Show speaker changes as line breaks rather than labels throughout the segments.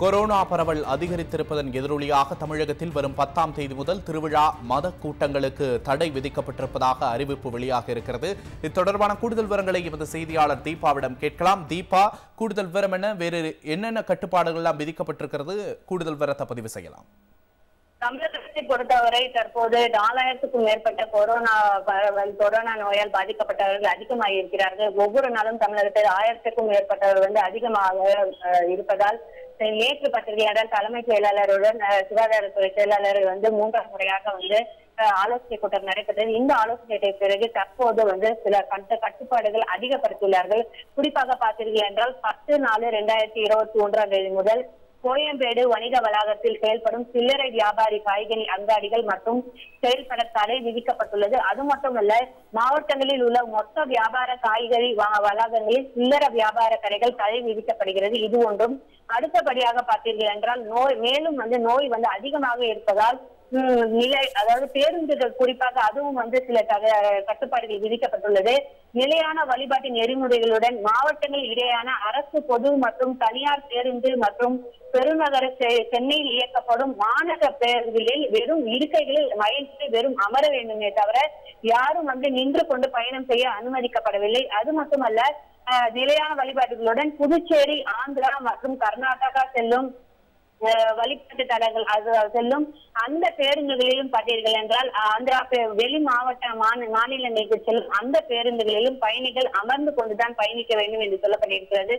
Corona பரவல் அதிகரித்திருப்பதன் எதிரொலியாக தமிழகத்தில் வரும் பத்தாம் தேதி முதல் திருவிழா மத கூட்டங்களுக்கு தடை விதிக்கப்பட்டிருப்பதாக அறிவிப்பு வெளியாக இருக்கிறது. இது தொடர்பான கூடுதல் விவரங்களை எமது செய்தியாளர் தீபாவிடம் கேட்கலாம். தீபா கூடுதல் விவரம் என்ன? வேறு என்னென்ன கட்டுப்பாடுகள் எல்லாம் விதிக்கப்பட்டிருக்கிறது? கூடுதல் விவரத்தை பதிவு செய்யலாம்.
தமிழகத்தை பொறுத்தவரை தற்போது நாலாயிரத்துக்கும் மேற்பட்ட கொரோனா பரவல் கொரோனா நோயால் பாதிக்கப்பட்டவர்கள் அதிகமாக இருக்கிறார்கள். ஒவ்வொரு நாளும் தமிழகத்தில் ஆயிரத்துக்கும் மேற்பட்டவர் வந்து அதிகமாக இருப்பதால் நேற்று பத்திரிகையாளர் தலைமைச் செயலாளருடன் சுகாதாரத்துறை செயலாளர் வந்து மூன்றாம் முறையாக வந்து ஆலோசனை கூட்டம் நடைபெற்றது. இந்த ஆலோசனை பிறகு தற்போது வந்து சில கட்ட கட்டுப்பாடுகள் அதிகப்படுத்தியுள்ளார்கள். குறிப்பாக பார்த்தீர்கள் என்றால் பத்து நாலு ரெண்டாயிரத்தி இருபத்தி ஒன்றாம் தேதி முதல் கோயம்பேடு வணிக வளாகத்தில் செயல்படும் சில்லறை வியாபாரி காய்கறி அங்காடிகள் மற்றும் செயல்பட தடை விதிக்கப்பட்டுள்ளது. அது மட்டுமல்ல மாவட்டங்களில் உள்ள மொத்த வியாபார காய்கறி வ- வளாகங்களில் சில்லறை வியாபார கடைகள் தடை விதிக்கப்படுகிறது. இது ஒன்றும் அடுத்தபடியாக பார்த்தீர்கள் என்றால் நோய் மேலும் வந்து நோய் வந்து அதிகமாக இருப்பதால் நிலை அதாவது பேருந்துகள் குறிப்பாக அதுவும் வந்து சில கட்டுப்பாடுகள் விதிக்கப்பட்டுள்ளது. நிலையான வழிபாட்டு நெறிமுறைகளுடன் மாவட்டங்கள் இடையான அரசு பொது மற்றும் தனியார் பேருந்து மற்றும் பெருநகர செ- சென்னையில் இயக்கப்படும் மாநகர பேருந்துகளில் வெறும் இருக்கைகளில் மகிழ்ச்சி வெறும் அமர வேண்டுமே தவிர யாரும் வந்து நின்று கொண்டு பயணம் செய்ய அனுமதிக்கப்படவில்லை. அது மட்டுமல்ல நிலையான வழிபாடுகளுடன் புதுச்சேரி ஆந்திரா மற்றும் கர்நாடகா செல்லும் வழிபாட்டு தடங்கள் அது செல்லும். அந்த பேருந்துகளிலும் பார்த்தீர்கள் என்றால் ஆந்திரா வெளி மாவட்ட மாநிலங்களுக்கு செல்லும் அந்த பேருந்துகளிலும் பயணிகள் அமர்ந்து கொண்டுதான் பயணிக்க வேண்டும் என்று சொல்லப்பட்டிருக்கிறது.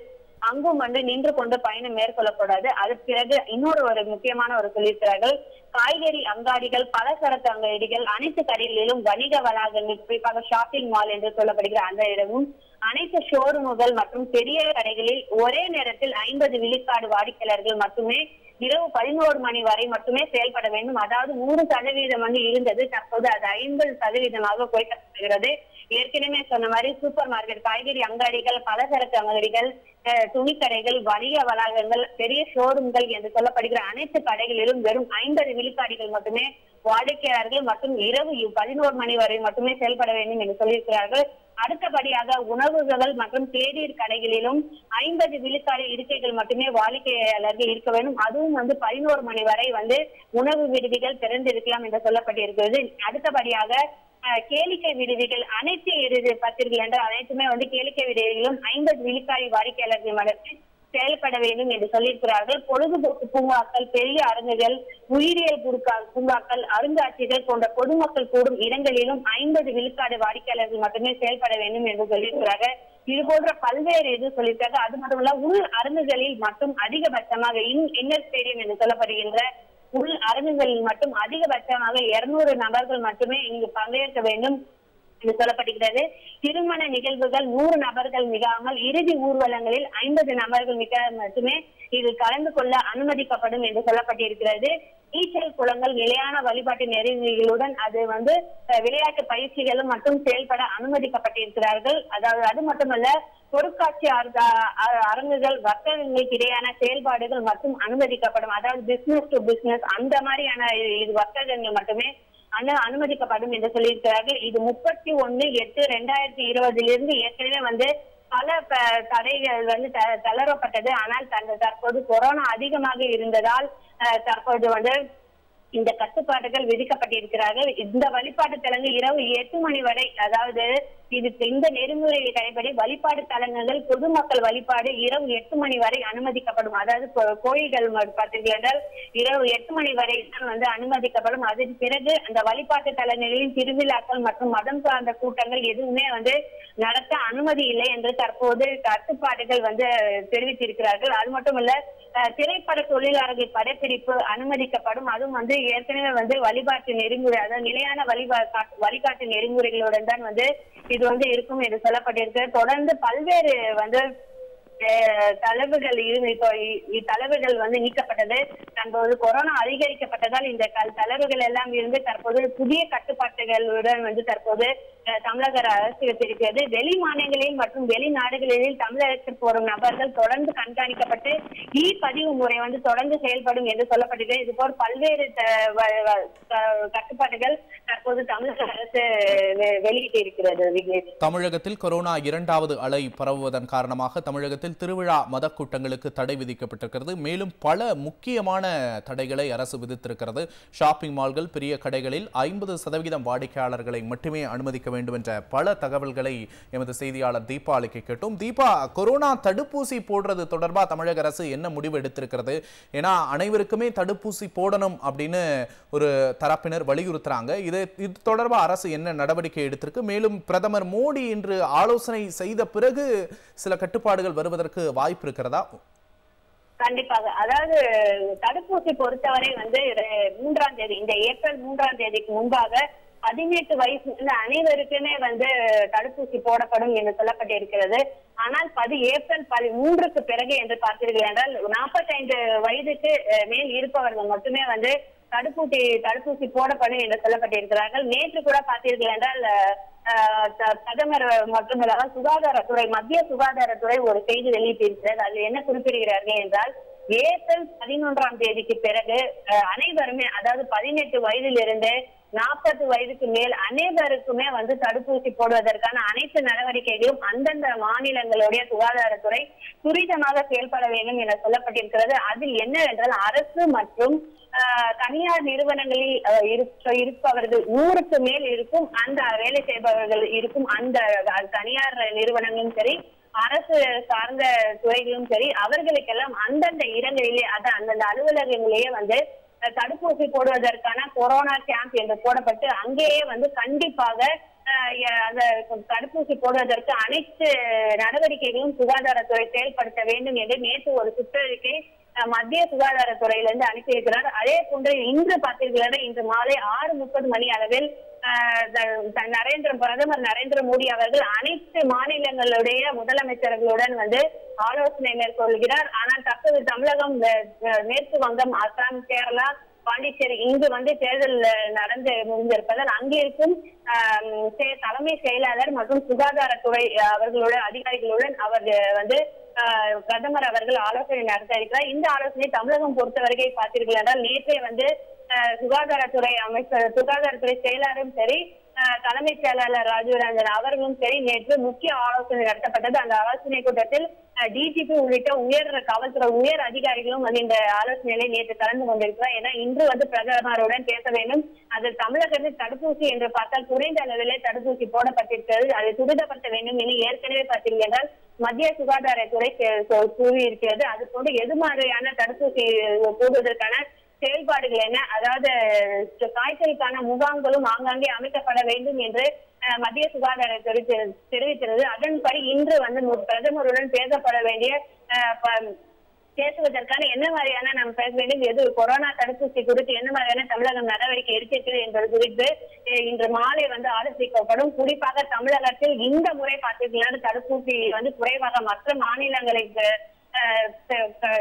அங்கும் வந்து நின்று கொண்டு பயணம் மேற்கொள்ளக்கூடாது. அதற்கு பிறகு இன்னொரு ஒரு முக்கியமான ஒரு சொல்லியிருக்கிறார்கள். காய்கறி அங்காடிகள் பலசரக்கு அங்காடிகள் அனைத்து கடைகளிலும் வணிக வளாகங்கள் குறிப்பாக ஷாப்பிங் மால் என்று சொல்லப்படுகிற அந்த இடமும் அனைத்து ஷோரூமுகள் மற்றும் பெரிய கடைகளில் ஒரே நேரத்தில் ஐம்பது விழுக்காடு வாடிக்கையாளர்கள் மட்டுமே இரவு பதினோரு மணி வரை மட்டுமே செயல்பட வேண்டும். அதாவது நூறு சதவீதம் வந்து இருந்தது. தற்போது அது ஐம்பது சதவீதமாக குறைக்கப்படுகிறது. ஏற்கனவே சொன்ன மாதிரி சூப்பர் மார்க்கெட் காய்கறி அங்காடிகள் பலசரக்கு அங்காடிகள் துணிக்கடைகள் வணிக வளாகங்கள் பெரிய ஷோரூம்கள் என்று சொல்லப்படுகிற அனைத்து கடைகளிலும் வெறும் ஐம்பது விழுக்காடுகள் மட்டுமே வாடிக்கையாளர்கள் மற்றும் இரவு பதினோரு மணி வரை மட்டுமே செயல்பட வேண்டும் என்று சொல்லியிருக்கிறார்கள். அடுத்தபடியாக உணவுகள் மற்றும் தேநீர் கடைகளிலும் ஐம்பது விழுக்காடு இருக்கைகள் மட்டுமே வாடிக்கையாளர்கள் இருக்க வேண்டும். அதுவும் வந்து பதினோரு மணி வரை வந்து உணவு விடுதிகள் திறந்திருக்கலாம் என்று சொல்லப்பட்டிருக்கிறது. அடுத்தபடியாக கேளிக்கை விடுதிகள் அனைத்து இறுதி பத்திரிகை என்ற அனைத்துமே வந்து கேளிக்கை விடுதிகளிலும் ஐம்பது விழுக்காடு வாடிக்கையாளர்கள் மனத்தில் செயல்பட வேண்டும் என்று சொல்லியிருக்கிறார்கள். பொழுதுபோக்கு பூங்காக்கள் பெரிய அரங்குகள் உயிரியல் பூங்காக்கள் அருங்காட்சியர்கள் போன்ற பொதுமக்கள் கூடும் இடங்களிலும் ஐம்பது விழுக்காடு வாடிக்கையாளர்கள் மட்டுமே செயல்பட வேண்டும் என்று சொல்லியிருக்கிறார்கள். இது போன்ற பல்வேறு இது சொல்லியிருக்காங்க அது மட்டுமல்ல உள் அரங்குகளில் மட்டும் அதிகபட்சமாக இன் இன்னர் ஸ்டேடியம் என்று சொல்லப்படுகின்ற உள் அரங்குகளில் மட்டும் அதிகபட்சமாக இருநூறு நபர்கள் மட்டுமே இங்கு பங்கேற்க வேண்டும். சொல்லப்படுகிறது திருமண நிகழ்வுகள் நூறு நபர்கள் மிகாமல் இறுதி ஊர்வலங்களில் ஐம்பது நபர்கள் மிக மட்டுமே இதில் கலந்து கொள்ள அனுமதிக்கப்படும் என்று சொல்லப்பட்டிருக்கிறது. நீச்சல் குளங்கள் நிலையான வழிபாட்டு நெறிமுறைகளுடன் அது வந்து விளையாட்டு பயிற்சிகளும் மட்டும் செயல்பட அனுமதிக்கப்பட்டிருக்கிறார்கள். அதாவது அது மட்டுமல்ல பொருட்காட்சி அரங்குகள் வர்த்தகங்களுக்கு இடையான செயல்பாடுகள் மட்டும் அனுமதிக்கப்படும். அதாவது பிசினஸ் டு பிசினஸ் அந்த மாதிரியான இது வர்த்தகங்கள் மட்டுமே அனுமதிக்கப்படும் என்று சொல்லியிருக்கிறார்கள். இது முப்பத்தி ஒண்ணு எட்டு ரெண்டாயிரத்தி இருபதிலிருந்து ஏற்கனவே வந்து பல தடைகள் வந்து த- தளரப்பட்டது. ஆனால் தற்போது கொரோனா அதிகமாக இருந்ததால் அஹ், தற்போது வந்து இந்த கட்டுப்பாடுகள் விதிக்கப்பட்டிருக்கிறார்கள். இந்த வழிபாட்டு தலங்கள் இரவு எட்டு மணி வரை அதாவது இது இந்த நெறிமுறையை கடைபடி வழிபாடு தலங்கள் பொதுமக்கள் வழிபாடு இரவு எட்டு மணி வரை அனுமதிக்கப்படும். அதாவது கோயில்கள் ம- பார்த்தீர்கள் என்றால் இரவு எட்டு மணி வரை தான் வந்து அனுமதிக்கப்படும். அதற்கு பிறகு அந்த வழிபாட்டு தலங்களில் திருவிழாக்கள் மற்றும் மதம் சார்ந்த கூட்டங்கள் எதுவுமே வந்து நடத்த அனுமதி இல்லை என்று தற்போது கட்டுப்பாடுகள் வந்து தெரிவித்திருக்கிறார்கள். அது மட்டுமல்ல திரைப்பட தொழிலாளர்கள் படப்பிடிப்பு அனுமதிக்கப்படும். அதுவும் வந்து ஏற்கனவே வந்து வழிபாட்டு நெறிமுறை அதாவது நிலையான வழிபா வழிகாட்டு நெறிமுறைகளுடன் தான் வந்து இது வந்து இருக்கும் என்று சொல்லப்பட்டிருக்கு. தொடர்ந்து பல்வேறு வந்து தளவுகள் இப்போ தளவுகள் வந்து நீக்கப்பட்டது. தற்போது கொரோனா அதிகரிக்கப்பட்டதால் இந்த கல்- எல்லாம் இருந்து தற்போது புதிய கட்டுப்பாட்டுகளுடன் வந்து தற்போது தமிழக அரசு வைத்திருக்கிறது. வெளி மாநிலங்களில் மற்றும் வெளிநாடுகளில் தமிழகத்திற்கு வரும் நபர்கள் தொடர்ந்து கண்காணிக்கப்பட்டு இ பதிவு முறை வந்து தொடர்ந்து செயல்படும் என்று சொல்லப்பட்டிருக்கிறது இதுபோல் பல்வேறு கட்டுப்பாடுகள் தற்போது தமிழக அரசு வெ- வெளியிட்டிருக்கிறது.
தமிழகத்தில் கொரோனா இரண்டாவது அலை பரவுவதன் காரணமாக தமிழகத்தில் திருவிழா மதக்கூட்டங்களுக்கு தடை விதிக்கப்பட்டிருக்கிறது. மேலும் பல முக்கியமான தடைகளை அரசு விதித்திருக்கிறது. ஷாப்பிங் மால்கள் பெரிய கடைகளில் ஐம்பது சதவிகிதம் வாடிக்கையாளர்களை மட்டுமே அனுமதிக்க வேண்டும் என்ற பல தகவல்களை எமது செய்தியாளர் தீபா அளிக்க கேட்டோம். தீபா கொரோனா தடுப்பூசி போடுறது தொடர்பாக தமிழக அரசு என்ன முடிவு எடுத்திருக்கிறது? ஏன்னா அனைவருக்குமே தடுப்பூசி போடணும் அப்படின்னு ஒரு தரப்பினர் வலியுறுத்துறாங்க. இது இது தொடர்பாக அரசு என்ன நடவடிக்கை எடுத்திருக்கு? மேலும் பிரதமர் மோடி இன்று ஆலோசனை செய்த பிறகு சில கட்டுப்பாடுகள் வருவதற்கு வாய்ப்பு இருக்கிறதா?
கண்டிப்பாக. அதாவது தடுப்பூசி பொறுத்தவரை வந்து மூன்றாம் தேதி இந்த ஏப்ரல் மூன்றாம் தேதிக்கு முன்பாக பதினெட்டு வயசு அனைவருக்குமே வந்து தடுப்பூசி போடப்படும் என்று சொல்லப்பட்டிருக்கிறது. ஆனால் பதி ஏப்ரல் பதி மூன்றுக்கு பிறகு என்று பார்த்தீர்கள் என்றால் நாற்பத்தைந்து வயதுக்கு மேல் இருப்பவர்கள் மட்டுமே வந்து தடுப்பூசி தடுப்பூசி போடப்படும் என்று சொல்லப்பட்டிருக்கிறார்கள். நேற்று கூட பார்த்தீர்கள் என்றால் பிரதமர் மட்டுமல்லாத சுகாதாரத்துறை மத்திய சுகாதாரத்துறை ஒரு செய்தி வெளியிட்டிருக்கிறது. அதில் என்ன குறிப்பிடுகிறார்கள் என்றால் ஏப்ரல் பதினொன்றாம் தேதிக்கு பிறகு அஹ், அனைவருமே அதாவது பதினெட்டு வயதிலிருந்து நாற்பது வயதுக்கு மேல் அனைவருக்குமே வந்து தடுப்பூசி போடுவதற்கான அனைத்து நடவடிக்கைகளும் அந்தந்த மாநிலங்களுடைய சுகாதாரத்துறை துரிதமாக செயல்பட வேண்டும் என சொல்லப்பட்டிருக்கிறது. அதில் என்னவென்றால் அரசு மற்றும் தனியார் நிறுவனங்களில் இருப்பவர்கள் நூறுக்கு மேல் இருக்கும் அந்த வேலை செய்பவர்கள் இருக்கும் அந்த தனியார் நிறுவனங்களும் சரி அரசு சார்ந்த துறைகளும் சரி அவர்களுக்கெல்லாம் அந்தந்த இடங்களிலே அதான் அந்தந்த அலுவலகங்களிலேயே வந்து தடுப்பூசி போடுவதற்கான கொரோனா கேம்ப் என்று போடப்பட்டு அங்கேயே வந்து கண்டிப்பாக அந்த தடுப்பூசி போடுவதற்கு அனைத்து நடவடிக்கைகளும் சுகாதாரத்துறை செயல்படுத்த வேண்டும் என்று நேற்று ஒரு சுற்றறிக்கை மத்திய சுகாதாரத்துறையிலிருந்து அனுப்பியிருக்கிறார் அதே போன்று இன்று பார்த்தீர்கள் இன்று மாலை ஆறு முப்பது மணி அளவில் த- த- நரேந்திர பிரதமர் நரேந்திர மோடி அவர்கள் அனைத்து மாநிலங்களுடைய முதலமைச்சர்களுடன் வந்து ஆலோசனை மேற்கொள்கிறார். ஆனால் தற்போது தமிழகம் மேற்கு வங்கம் அசாம் கேரளா பாண்டிச்சேரி இங்கு வந்து தேர்தல் நடந்து முடிந்திருப்பதால் அங்கிருக்கும் செ- தலைமை செயலாளர் மற்றும் சுகாதாரத்துறை அவர்களுடன் அதிகாரிகளுடன் அவர் வந்து பிரதமர் அவர்கள் ஆலோசனை நடத்த இருக்கிறார் இந்த ஆலோசனை தமிழகம் பொறுத்தவரை பார்த்தீர்கள் என்றால் நேற்றே வந்து சுகாதாரத்துறை அமைச்சர் சுகாதாரத்துறை செயலாளரும் சரி தலைமைச் செயலாளர் ராஜீவ்ரஞ்சன் அவர்களும் சரி நேற்று முக்கிய ஆலோசனை நடத்தப்பட்டது. அந்த ஆலோசனை கூட்டத்தில் டிஜிபி உள்ளிட்ட உயர் காவல்துறை உயர் அதிகாரிகளும் வந்து இந்த ஆலோசனையில நேற்று கலந்து கொண்டிருக்கிறார். ஏன்னா இன்று வந்து பிரதமருடன் பேச வேண்டும். அது தமிழகத்தில் தடுப்பூசி என்று பார்த்தால் குறைந்த அளவிலே தடுப்பூசி போடப்பட்டிருக்கிறது. அதை துரிதப்படுத்த வேண்டும் என ஏற்கனவே பார்த்தீர்கள் என்றால் மத்திய சுகாதாரத்துறை கூறியிருக்கிறது. அது போன்று எது மாதிரியான தடுப்பூசி போடுவதற்கான செயல்பாடுகள் என்ன? அதாவது காய்ச்சலுக்கான முகாம்களும் ஆங்காங்கே அமைக்கப்பட வேண்டும் என்று மத்திய சுகாதாரத்துறை தெரி- தெரிவிக்கிறது. அதன்படி இன்று வந்து மு- பிரதமருடன் பேசப்பட வேண்டிய அஹ், ப- பேசுவதற்கான என்ன மாதிரியான நாம் பேச வேண்டும் எது கொரோனா தடுப்பூசி குறித்து என்ன மாதிரியான தமிழகம் நடவடிக்கை எடுத்திருக்கிறது என்பது குறித்து இன்று மாலை வந்து ஆலோசிக்கப்படும். குறிப்பாக தமிழகத்தில் இந்த முறை பார்த்தீங்கன்னா தடுப்பூசி வந்து குறைவாக மற்ற மாநிலங்களுக்கு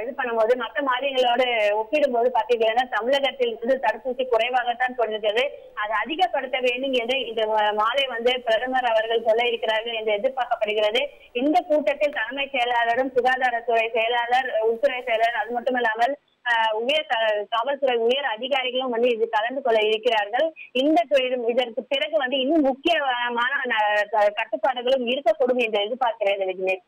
இது பண்ணும்போது மற்ற மாநிலங்களோடு ஒப்பிடும்போது பார்த்தீங்கன்னா தமிழகத்தில் இருந்து தடுப்பூசி குறைவாகத்தான் கொண்டிருக்கிறது அதை அதிகப்படுத்த வேண்டும் என்று இந்த மாலை வந்து பிரதமர் அவர்கள் சொல்ல இருக்கிறார்கள் என்று எதிர்பார்க்கப்படுகிறது. இந்த கூட்டத்தில் தலைமை செயலாளரும் சுகாதாரத்துறை செயலாளர் உள்துறை செயலாளர் அது மட்டுமல்லாமல் ஆஹ், உயர் காவல்துறை உயர் அதிகாரிகளும் வந்து இது கலந்து கொள்ள இருக்கிறார்கள். இந்த துறையிலும் இதற்கு பிறகு வந்து இன்னும் முக்கியமான கட்டுப்பாடுகளும் இருக்கக்கூடும் என்று எதிர்பார்க்கிறது விக்னேஷ்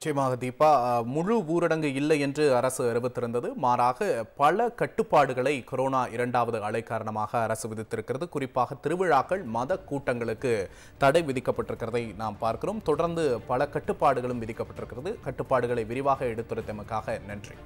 நிச்சயமாக தீபா முழு ஊரடங்கு இல்லை என்று அரசு அறிவித்திருந்தது. மாறாக பல கட்டுப்பாடுகளை கொரோனா இரண்டாவது அலை காரணமாக அரசு விதித்திருக்கிறது. குறிப்பாக திருவிழாக்கள் மத கூட்டங்களுக்கு தடை விதிக்கப்பட்டிருக்கிறதை நாம் பார்க்கிறோம். தொடர்ந்து பல கட்டுப்பாடுகளும் விதிக்கப்பட்டிருக்கிறது. கட்டுப்பாடுகளை விரிவாக எடுத்துரைத்தமைக்காக நன்றி.